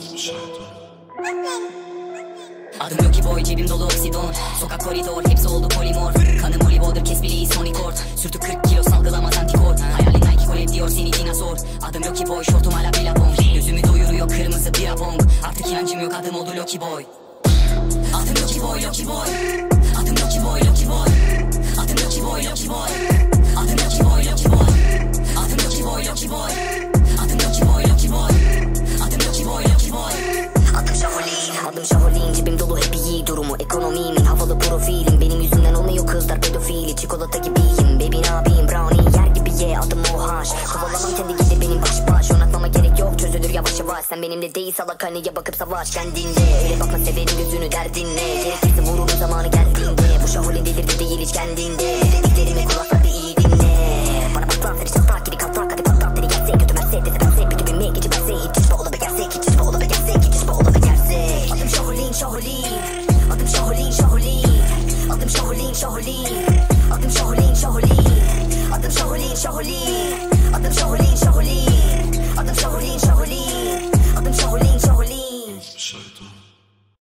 yalnız. Şey. Adım yok ki boy cebim dolu oksidon Sokak koridor hepsi oldu polimor. Kanım olivodur kes bileği sonikort Sürtü 40 kilo salgılamaz antikort. Hayali Nike kolep diyor seni dinozor. Adım yok ki boy şortum hala bilabong Gözümü doyuruyor kırmızı birabong Artık inancım yok adım oldu Loki boy. Adım yok ki boy Loki Ekonomimin havalı profilim. Benim yüzümden olmuyor kızlar pedofili. Çikolata gibiyim. Baby ne yapayım? Brownie Yer gibi ye. Adım Mohaş Kovalamam kendi gelir benim baş baş. Onatlama gerek yok. Çözülür yavaş yavaş. Sen benimle değil salak. Haneye bakıp savaş kendinle Öyle bakma severim gözünü derdinle. Gerekirse vururun zamanı geldiğinde. Bu Şaholin delirdi değil hiç kendinde şoholin şoholin Adım şoholin şoholin Adım şoholin şoholin